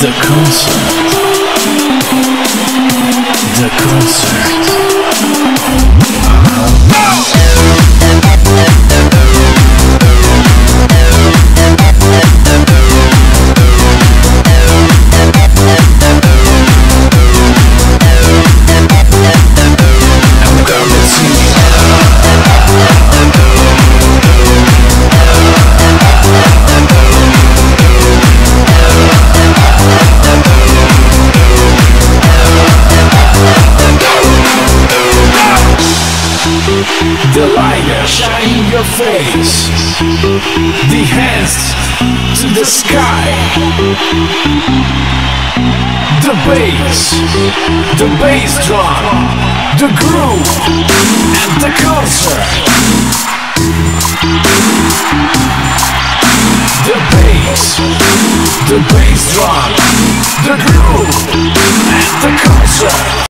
The concert. The concert. The light shine in your face. The hands to the sky. The bass The bass drum The groove And the concert. The bass The bass drum The groove And the concert